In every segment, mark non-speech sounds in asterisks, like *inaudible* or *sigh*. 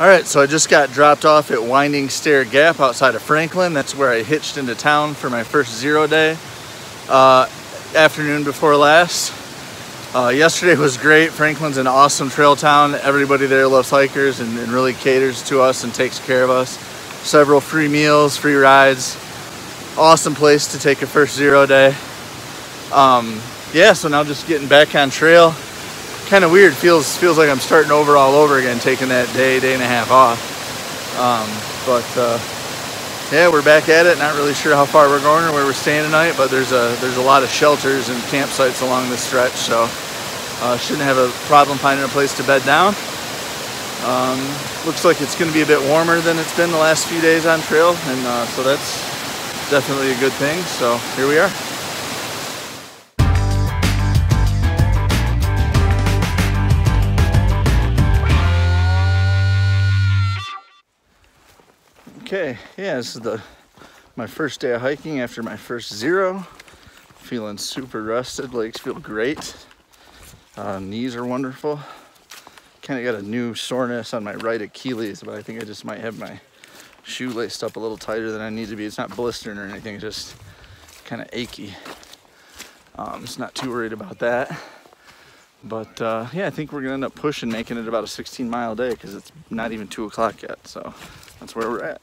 All right, so I just got dropped off at Winding Stair Gap outside of Franklin. That's where I hitched into town for my first zero day. Uh, afternoon before last. Uh, yesterday was great. Franklin's an awesome trail town. Everybody there loves hikers and, and really caters to us and takes care of us. Several free meals, free rides. Awesome place to take a first zero day. Um, yeah, so now just getting back on trail kind of weird. Feels feels like I'm starting over all over again, taking that day, day and a half off. Um, but uh, yeah, we're back at it. Not really sure how far we're going or where we're staying tonight, but there's a there's a lot of shelters and campsites along this stretch, so uh, shouldn't have a problem finding a place to bed down. Um, looks like it's going to be a bit warmer than it's been the last few days on trail, and uh, so that's definitely a good thing. So here we are. Okay, yeah, this is the my first day of hiking after my first zero. Feeling super rested, legs feel great. Uh, knees are wonderful. Kind of got a new soreness on my right Achilles, but I think I just might have my shoe laced up a little tighter than I need to be. It's not blistering or anything, it's just kind of achy. Um, just not too worried about that. But uh, yeah, I think we're gonna end up pushing, making it about a 16 mile day because it's not even two o'clock yet. So that's where we're at.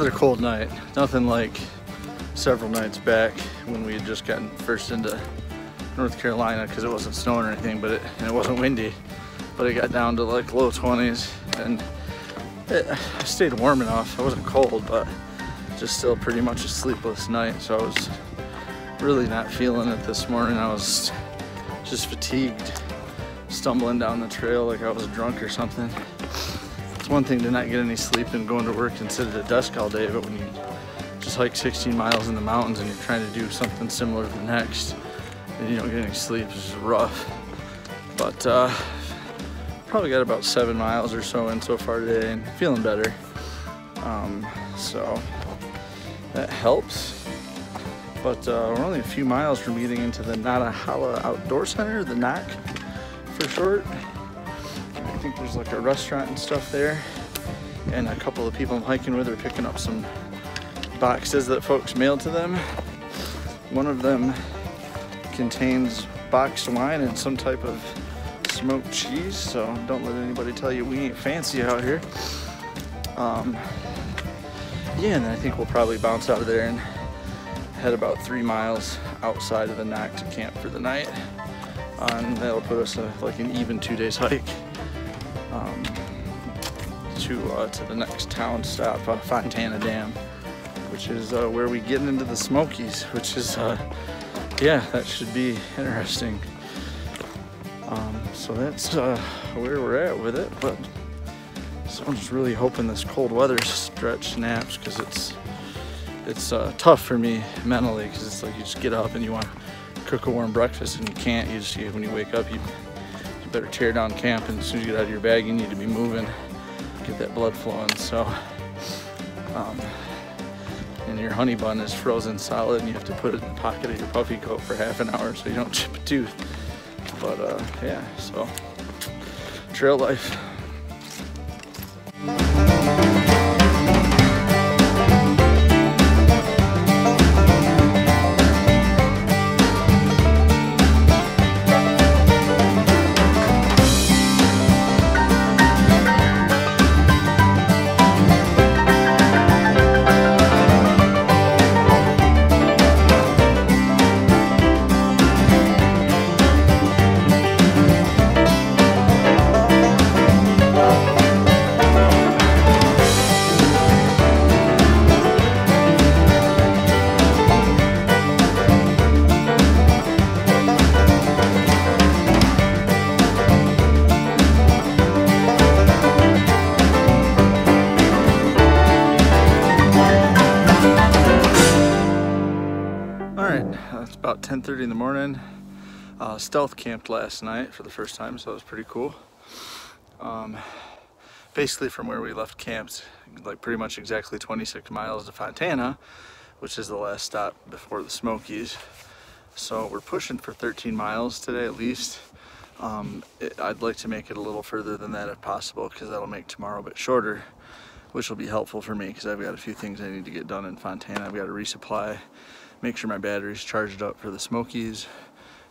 Another cold night. Nothing like several nights back when we had just gotten first into North Carolina because it wasn't snowing or anything, but it, it wasn't windy. But it got down to like low 20s and it, I stayed warm enough. I wasn't cold, but just still pretty much a sleepless night. So I was really not feeling it this morning. I was just fatigued, stumbling down the trail like I was drunk or something one thing to not get any sleep and going to work and sit at a desk all day, but when you just hike 16 miles in the mountains and you're trying to do something similar to the next, and you don't get any sleep, it's rough. But uh, probably got about seven miles or so in so far today and feeling better. Um, so that helps. But uh, we're only a few miles from getting into the Nantahala Outdoor Center, the NOC for short. I think there's like a restaurant and stuff there. And a couple of people I'm hiking with are picking up some boxes that folks mailed to them. One of them contains boxed wine and some type of smoked cheese, so don't let anybody tell you we ain't fancy out here. Um, yeah, and I think we'll probably bounce out of there and head about three miles outside of the NOC to camp for the night. Uh, and that'll put us a, like an even two days hike to uh, to the next town stop, uh, Fontana Dam, which is uh, where we get into the Smokies, which is uh, yeah, that should be interesting. Um, so that's uh, where we're at with it, but so I'm just really hoping this cold weather stretch snaps because it's it's uh, tough for me mentally because it's like you just get up and you want to cook a warm breakfast and you can't. You just when you wake up you better tear down camp and as soon as you get out of your bag you need to be moving get that blood flowing so um, and your honey bun is frozen solid and you have to put it in the pocket of your puffy coat for half an hour so you don't *laughs* chip a tooth. But uh, yeah so trail life about 10.30 in the morning. Uh, stealth camped last night for the first time, so it was pretty cool. Um, basically from where we left camped, like pretty much exactly 26 miles to Fontana, which is the last stop before the Smokies. So we're pushing for 13 miles today at least. Um, it, I'd like to make it a little further than that if possible because that'll make tomorrow a bit shorter, which will be helpful for me because I've got a few things I need to get done in Fontana. I've got to resupply, make sure my battery's charged up for the Smokies,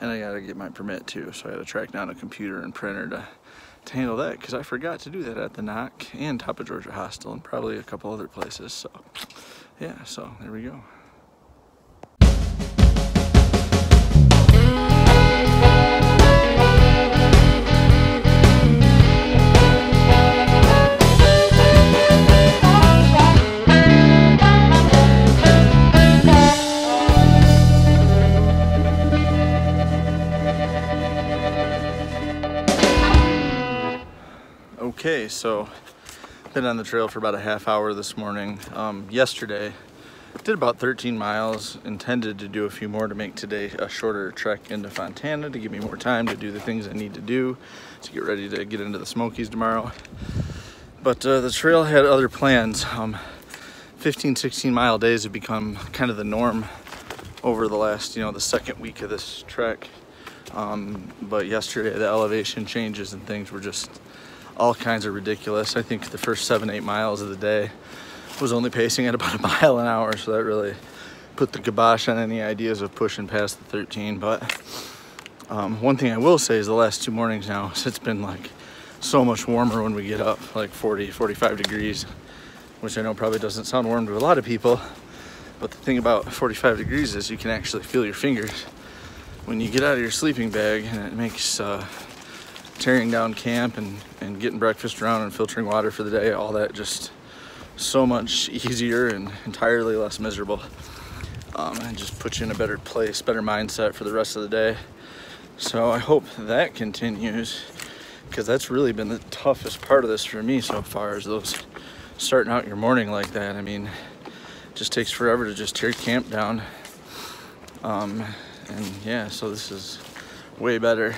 and I got to get my permit too. So I got to track down a computer and printer to, to handle that because I forgot to do that at the NOC and Top of Georgia Hostel and probably a couple other places. So yeah, so there we go. So been on the trail for about a half hour this morning. Um, yesterday, did about 13 miles, intended to do a few more to make today a shorter trek into Fontana to give me more time to do the things I need to do to get ready to get into the Smokies tomorrow. But uh, the trail had other plans. Um, 15, 16 mile days have become kind of the norm over the last, you know, the second week of this trek. Um, but yesterday the elevation changes and things were just all kinds of ridiculous. I think the first seven, eight miles of the day was only pacing at about a *laughs* mile an hour, so that really put the kibosh on any ideas of pushing past the 13. But um, one thing I will say is the last two mornings now, *laughs* it's been like so much warmer when we get up, like 40, 45 degrees, which I know probably doesn't sound warm to a lot of people. But the thing about 45 degrees is you can actually feel your fingers when you get out of your sleeping bag and it makes uh, tearing down camp and, and getting breakfast around and filtering water for the day, all that just so much *laughs* easier and entirely less miserable. Um, and just puts you in a better place, better mindset for the rest of the day. So I hope that continues because that's really been the toughest part of this for me so far is those starting out your morning like that. I mean, just takes forever to just tear camp down. Um, and yeah, so this is way better.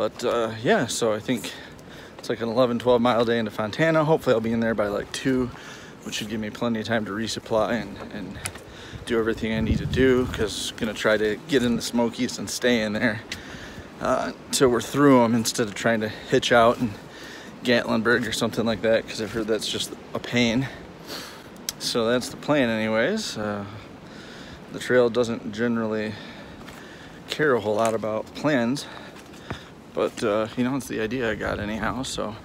But uh, yeah, so I think it's like an 11, 12 mile day into Fontana. Hopefully I'll be in there by like two, which should give me plenty of time to resupply and, and do everything I need to do because I'm gonna try to get in the Smokies and stay in there uh, until we're through them instead of trying to hitch out and Gatlinburg or something like that because I've heard that's just a pain. So that's the plan anyways. Uh, the trail doesn't generally care a whole lot about plans but, uh, you know, it's the idea I got anyhow, so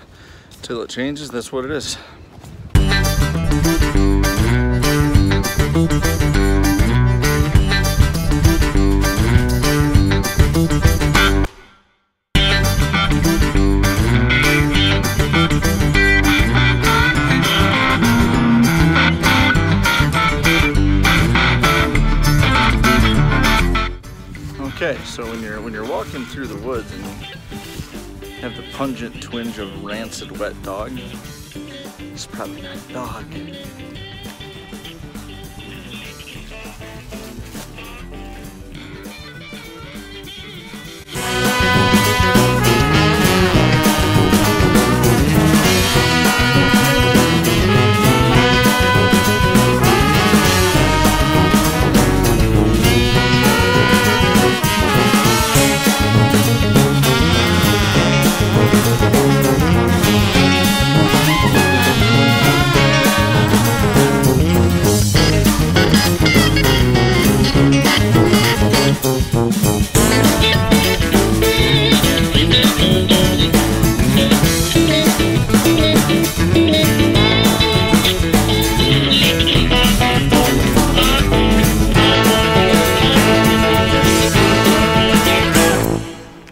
until it changes, that's what it is. Okay, so when you're when you're walking through the woods pungent twinge of rancid wet dog, it's probably not dog.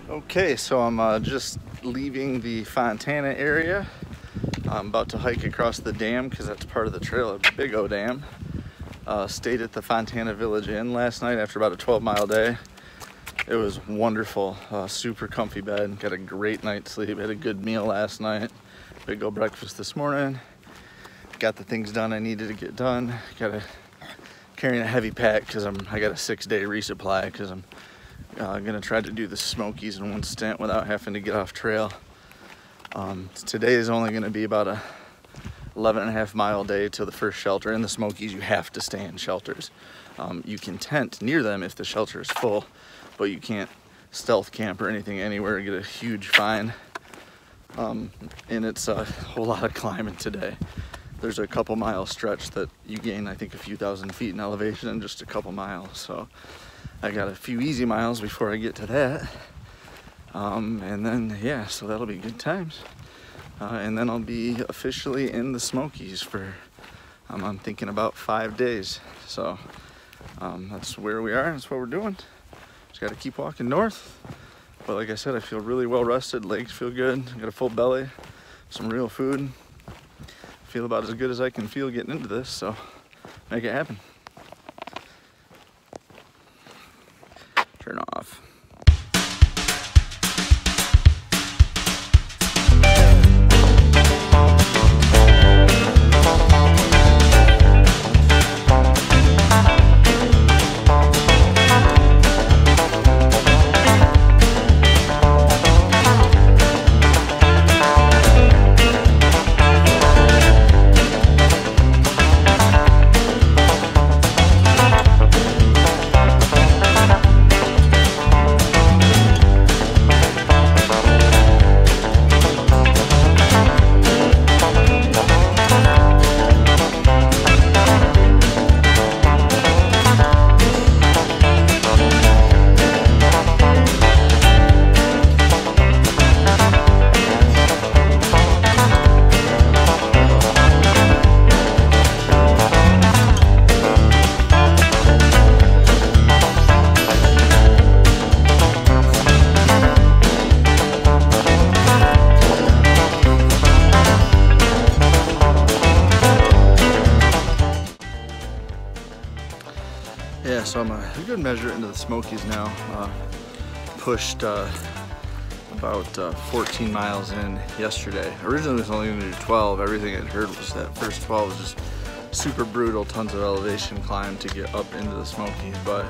Okay, so I'm uh, just leaving the Fontana area. I'm about to hike across the dam because that's part of the trail of Big O Dam. Uh, stayed at the Fontana Village Inn last night after about a 12 mile day. It was wonderful, uh, super comfy bed, got a great night's sleep, had a good meal last night, big old breakfast this morning. Got the things done I needed to get done. Got a carrying a heavy pack because I'm I got a six day resupply because I'm uh, gonna try to do the Smokies in one stint without having to get off trail. Um, today is only gonna be about a 11 and a half mile day to the first shelter. In the Smokies, you have to stay in shelters. Um, you can tent near them if the shelter is full, but you can't stealth camp or anything anywhere and get a huge fine. Um, and it's a whole lot of climbing today. There's a couple mile stretch that you gain, I think, a few thousand feet in elevation in just a couple miles. So I got a few easy miles before I get to that. Um, and then, yeah, so that'll be good times. Uh, and then I'll be officially in the Smokies for, um, I'm thinking about five days. So um, that's where we are, that's what we're doing. Gotta keep walking north. But like I said, I feel really well rested, legs feel good, got a full belly, some real food. Feel about as good as I can feel getting into this, so make it happen. So I'm a good measure into the Smokies now. Uh, pushed uh, about uh, 14 miles in yesterday. Originally it was only gonna do 12. Everything I'd heard was that first 12 was just super brutal, tons of elevation climb to get up into the Smokies, but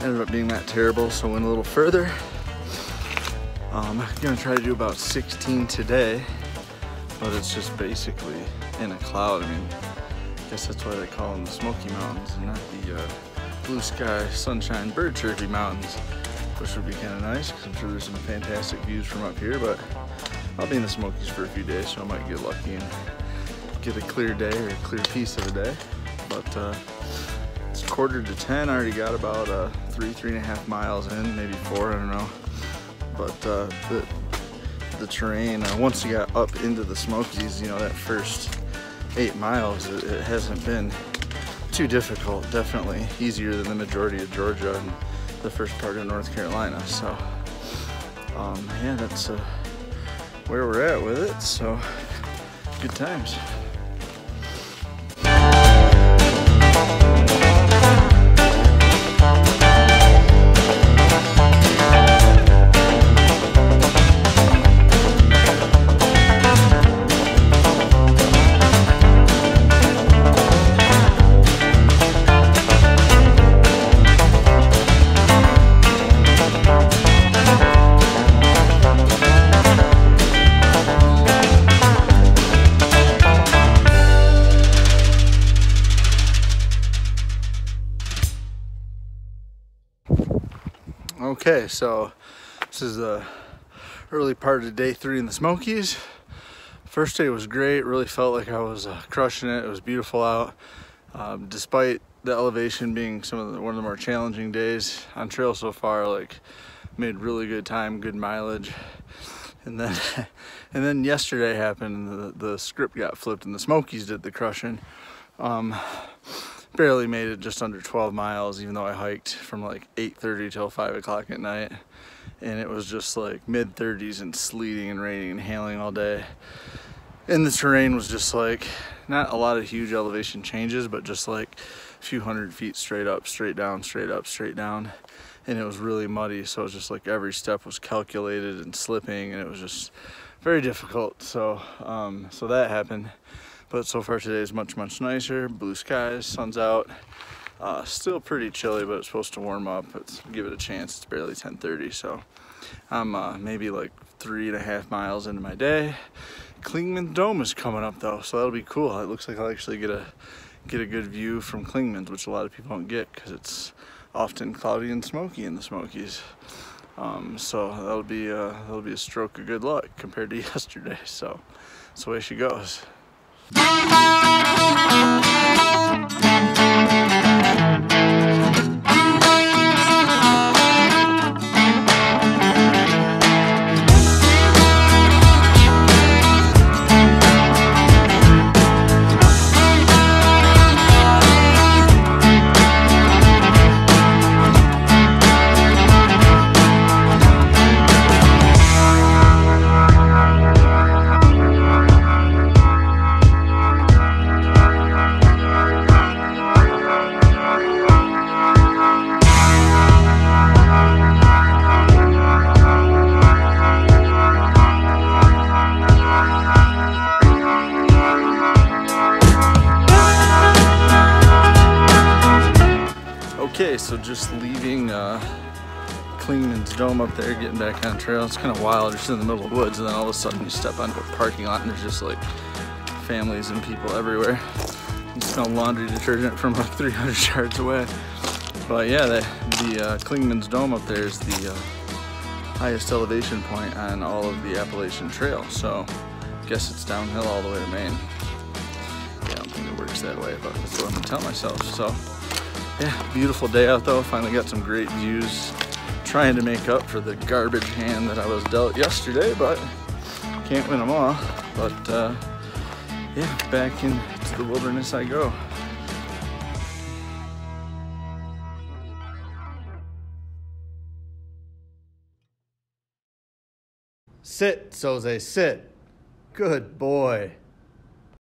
ended up being that terrible, so went a little further. Um, I'm gonna try to do about 16 today, but it's just basically in a cloud. I mean, I guess that's why they call them the Smoky Mountains and not the uh, blue sky, sunshine, bird chirpy mountains, which would be kind of nice because I'm sure there's some fantastic views from up here, but I'll be in the Smokies for a few days, so I might get lucky and get a clear day or a clear piece of a day. But uh, it's quarter to 10. I already got about uh, three, three and a half miles in, maybe four, I don't know. But uh, the, the terrain, uh, once you got up into the Smokies, you know, that first eight miles, it, it hasn't been too difficult, definitely easier than the majority of Georgia and the first part of North Carolina. So, um, yeah, that's uh, where we're at with it. So, good times. Okay, so this is the early part of day three in the Smokies. First day was great, really felt like I was uh, crushing it. It was beautiful out. Um, despite the elevation being some of the, one of the more challenging days on trail so far, like made really good time, good mileage. And then, *laughs* and then yesterday happened, the, the script got flipped and the Smokies did the crushing. Um, barely made it just under 12 miles even though I hiked from like 8.30 till 5 o'clock at night. And it was just like mid 30s and sleeting and raining and hailing all day. And the terrain was just like not a lot of huge elevation changes but just like a few hundred feet straight up straight down straight up straight down. And it was really muddy so it was just like every step was calculated and slipping and it was just very difficult. So um, so that happened but so far today is much, much nicer. Blue skies, sun's out. Uh, still pretty chilly, but it's supposed to warm up. Let's give it a chance. It's barely 10:30, so I'm uh, maybe like three and a half miles into my day. Clingman Dome is coming up though, so that'll be cool. It looks like I'll actually get a get a good view from Clingman's, which a lot of people don't get because it's often cloudy and smoky in the Smokies. Um, so that'll be uh, that'll be a stroke of good luck compared to *laughs* yesterday. So that's the way she goes. Okay, so just leaving uh, Clingman's Dome up there, getting back on trail. It's kind of wild, just in the middle of the woods, and then all of a sudden you step onto a parking lot and there's just like families and people everywhere. You smell laundry detergent from *laughs* like 300 yards away. But yeah, the, the uh, Clingman's Dome up there is the uh, highest elevation point on all of the Appalachian Trail. So I guess it's downhill all the way to Maine. Yeah, I don't think it works that way, but that's what I'm gonna tell myself. So yeah, beautiful day out though. Finally got some great views. Trying to make up for the garbage hand that I was dealt yesterday, but can't win them all. But uh, yeah, back into the wilderness I go. Sit, Soze, sit. Good boy.